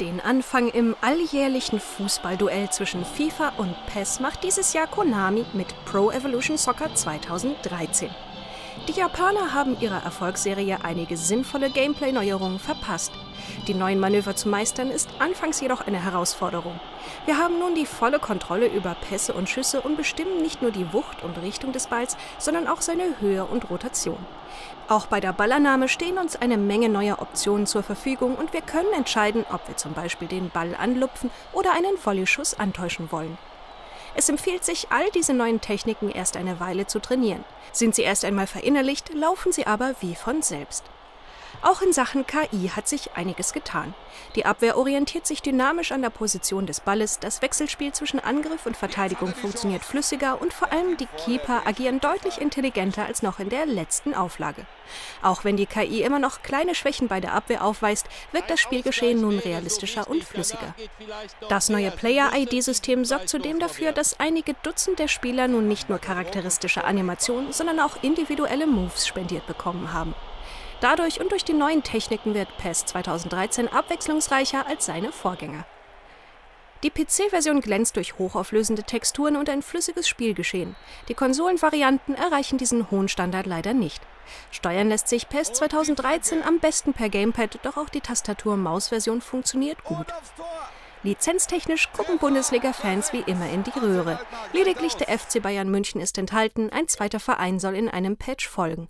Den Anfang im alljährlichen Fußballduell zwischen FIFA und PES macht dieses Jahr Konami mit Pro Evolution Soccer 2013. Die Japaner haben ihrer Erfolgsserie einige sinnvolle Gameplay-Neuerungen verpasst. Die neuen Manöver zu meistern ist anfangs jedoch eine Herausforderung. Wir haben nun die volle Kontrolle über Pässe und Schüsse und bestimmen nicht nur die Wucht und Richtung des Balls, sondern auch seine Höhe und Rotation. Auch bei der Ballannahme stehen uns eine Menge neuer Optionen zur Verfügung und wir können entscheiden, ob wir zum Beispiel den Ball anlupfen oder einen Volleyschuss antäuschen wollen. Es empfiehlt sich, all diese neuen Techniken erst eine Weile zu trainieren. Sind sie erst einmal verinnerlicht, laufen sie aber wie von selbst. Auch in Sachen KI hat sich einiges getan. Die Abwehr orientiert sich dynamisch an der Position des Balles, das Wechselspiel zwischen Angriff und Verteidigung funktioniert flüssiger und vor allem die Keeper agieren deutlich intelligenter als noch in der letzten Auflage. Auch wenn die KI immer noch kleine Schwächen bei der Abwehr aufweist, wirkt das Spielgeschehen nun realistischer und flüssiger. Das neue Player-ID-System sorgt zudem dafür, dass einige Dutzend der Spieler nun nicht nur charakteristische Animationen, sondern auch individuelle Moves spendiert bekommen haben. Dadurch und durch die neuen Techniken wird PES 2013 abwechslungsreicher als seine Vorgänger. Die PC-Version glänzt durch hochauflösende Texturen und ein flüssiges Spielgeschehen. Die Konsolenvarianten erreichen diesen hohen Standard leider nicht. Steuern lässt sich PES 2013 am besten per Gamepad, doch auch die Tastatur-Maus-Version funktioniert gut. Lizenztechnisch gucken Bundesliga-Fans wie immer in die Röhre. Lediglich der FC Bayern München ist enthalten, ein zweiter Verein soll in einem Patch folgen.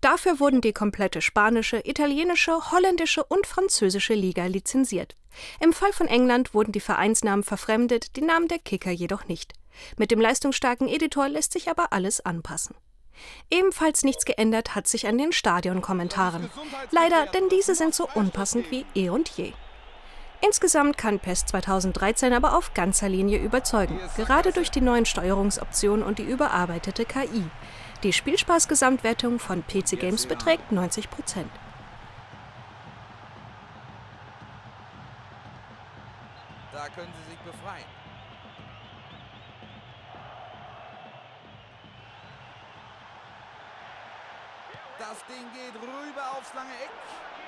Dafür wurden die komplette spanische, italienische, holländische und französische Liga lizenziert. Im Fall von England wurden die Vereinsnamen verfremdet, die Namen der Kicker jedoch nicht. Mit dem leistungsstarken Editor lässt sich aber alles anpassen. Ebenfalls nichts geändert hat sich an den Stadionkommentaren. Leider, denn diese sind so unpassend wie eh und je. Insgesamt kann PES 2013 aber auf ganzer Linie überzeugen, gerade durch die neuen Steuerungsoptionen und die überarbeitete KI. Die Spielspaß-Gesamtwertung von PC Games beträgt 90 Prozent. Da können Sie sich befreien. Das Ding geht rüber aufs lange Eck.